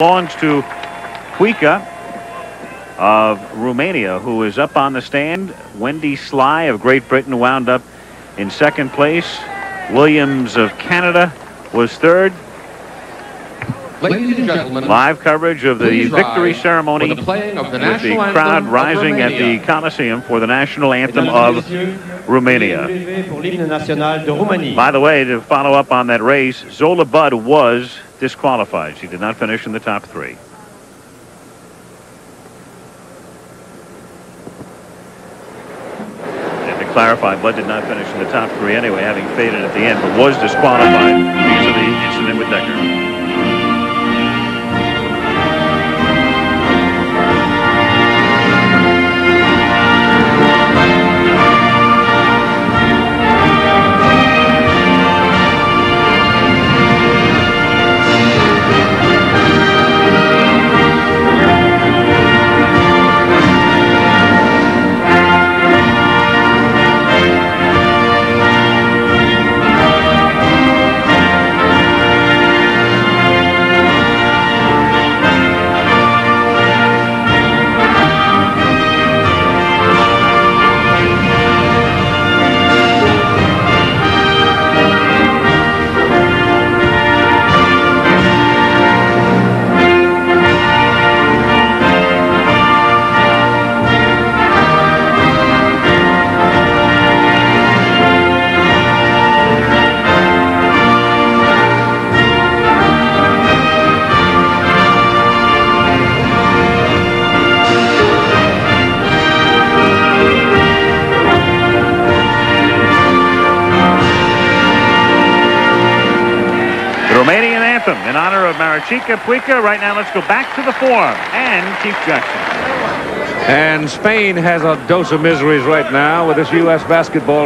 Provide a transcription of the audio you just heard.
belongs to Puica of Romania, who is up on the stand. Wendy Sly of Great Britain wound up in second place. Williams of Canada was third. Ladies and gentlemen, Live coverage of the victory ceremony the playing of the with the crowd rising at the Coliseum for the national anthem of Romania. Pour l'hymne national de Roumanie. By the way, to follow up on that race, Zola Budd was disqualified. She did not finish in the top three. And to clarify, Budd did not finish in the top three anyway, having faded at the end, but was disqualified because of the incident with Decker. Romanian anthem in honor of Maricica Puica. Right now, let's go back to the forum and Keith Jackson. And Spain has a dose of miseries right now with this U.S. basketball